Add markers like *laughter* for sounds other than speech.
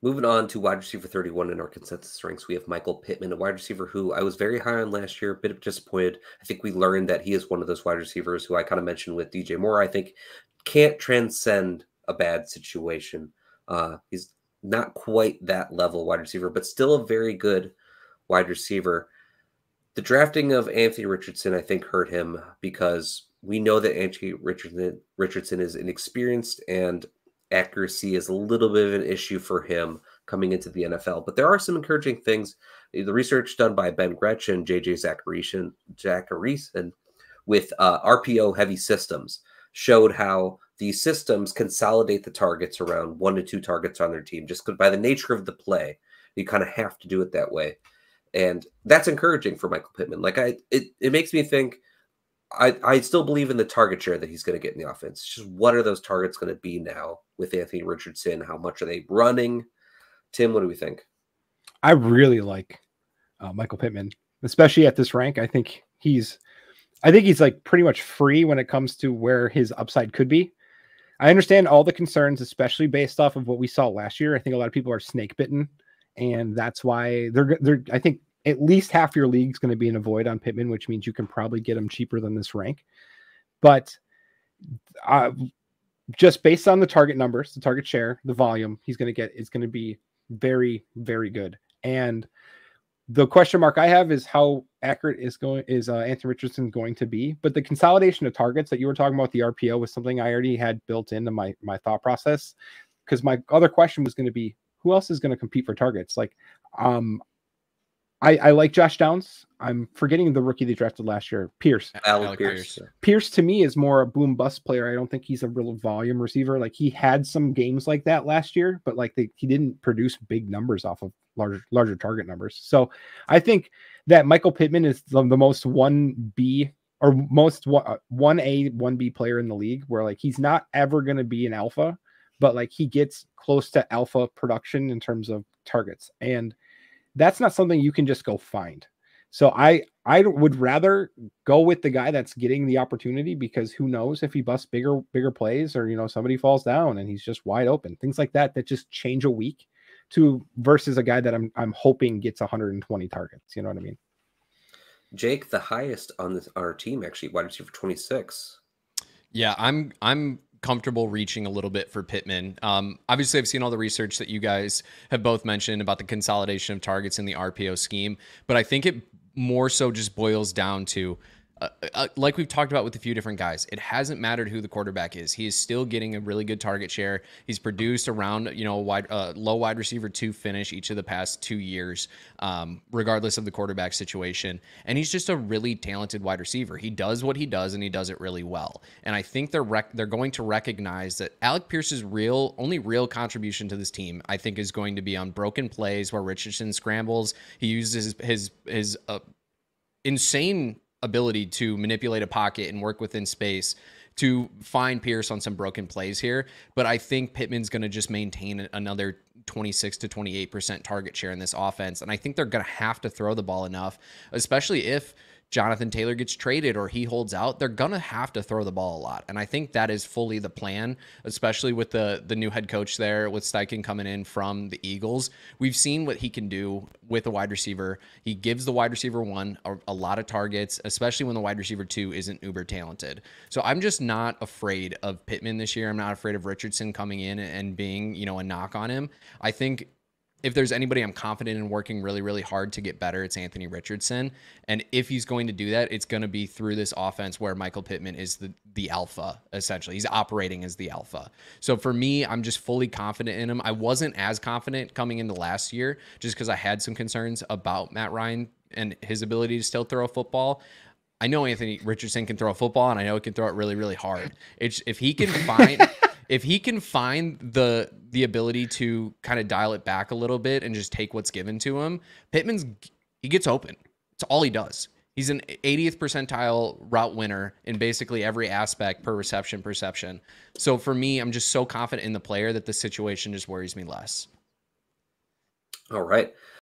Moving on to wide receiver 31 in our consensus ranks, we have Michael Pittman, a wide receiver who I was very high on last year, a bit disappointed. I think we learned that he is one of those wide receivers who I kind of mentioned with DJ Moore. I think can't transcend a bad situation. Uh, he's not quite that level wide receiver, but still a very good wide receiver. The drafting of Anthony Richardson, I think, hurt him because we know that Anthony Richardson Richardson is inexperienced and accuracy is a little bit of an issue for him coming into the NFL. But there are some encouraging things. The research done by Ben Gretchen, JJ Zachariason, Zachariason with uh, RPO heavy systems showed how these systems consolidate the targets around one to two targets on their team just by the nature of the play. You kind of have to do it that way. And that's encouraging for Michael Pittman. Like I it, it makes me think I, I still believe in the target share that he's going to get in the offense. It's just what are those targets going to be now with Anthony Richardson? How much are they running? Tim, what do we think? I really like uh, Michael Pittman, especially at this rank. I think he's, I think he's like pretty much free when it comes to where his upside could be. I understand all the concerns, especially based off of what we saw last year. I think a lot of people are snake bitten, and that's why they're they're. I think at least half your league is going to be in a void on Pittman, which means you can probably get him cheaper than this rank. But uh, just based on the target numbers, the target share, the volume he's going to get is going to be very, very good. And the question mark I have is how accurate is going is uh, Anthony Richardson going to be? But the consolidation of targets that you were talking about, the RPO, was something I already had built into my my thought process. Because my other question was going to be, who else is going to compete for targets? Like, um, I, I like Josh Downs. I'm forgetting the rookie they drafted last year, Pierce. Alec Pierce. Pierce. Pierce to me is more a boom bust player. I don't think he's a real volume receiver. Like he had some games like that last year, but like they, he didn't produce big numbers off of larger larger target numbers. So I think that Michael Pittman is the, the most one B or most uh, one A one B player in the league, where like he's not ever going to be an alpha, but like he gets close to alpha production in terms of targets and that's not something you can just go find. So I I would rather go with the guy that's getting the opportunity because who knows if he busts bigger bigger plays or you know somebody falls down and he's just wide open. Things like that that just change a week to versus a guy that I'm I'm hoping gets 120 targets. You know what I mean? Jake, the highest on this our team actually wide receiver 26. Yeah, I'm I'm comfortable reaching a little bit for Pittman. Um, obviously, I've seen all the research that you guys have both mentioned about the consolidation of targets in the RPO scheme, but I think it more so just boils down to uh, uh, like we've talked about with a few different guys, it hasn't mattered who the quarterback is. He is still getting a really good target share. He's produced around you know wide uh, low wide receiver two finish each of the past two years, um, regardless of the quarterback situation. And he's just a really talented wide receiver. He does what he does, and he does it really well. And I think they're rec- they're going to recognize that Alec Pierce's real only real contribution to this team, I think, is going to be on broken plays where Richardson scrambles. He uses his his, his uh, insane ability to manipulate a pocket and work within space to find Pierce on some broken plays here. But I think Pittman's going to just maintain another 26 to 28% target share in this offense. And I think they're going to have to throw the ball enough, especially if Jonathan Taylor gets traded or he holds out, they're gonna have to throw the ball a lot. And I think that is fully the plan, especially with the the new head coach there with Steichen coming in from the Eagles. We've seen what he can do with a wide receiver. He gives the wide receiver one a, a lot of targets, especially when the wide receiver two isn't uber talented. So I'm just not afraid of Pittman this year. I'm not afraid of Richardson coming in and being, you know, a knock on him. I think if there's anybody I'm confident in working really, really hard to get better, it's Anthony Richardson. And if he's going to do that, it's going to be through this offense where Michael Pittman is the the alpha, essentially. He's operating as the alpha. So for me, I'm just fully confident in him. I wasn't as confident coming into last year just because I had some concerns about Matt Ryan and his ability to still throw a football. I know Anthony Richardson can throw a football and I know he can throw it really, really hard. It's if he can find *laughs* if he can find the the ability to kind of dial it back a little bit and just take what's given to him, Pittman's he gets open. It's all he does. He's an 80th percentile route winner in basically every aspect per reception perception. So for me, I'm just so confident in the player that the situation just worries me less. All right.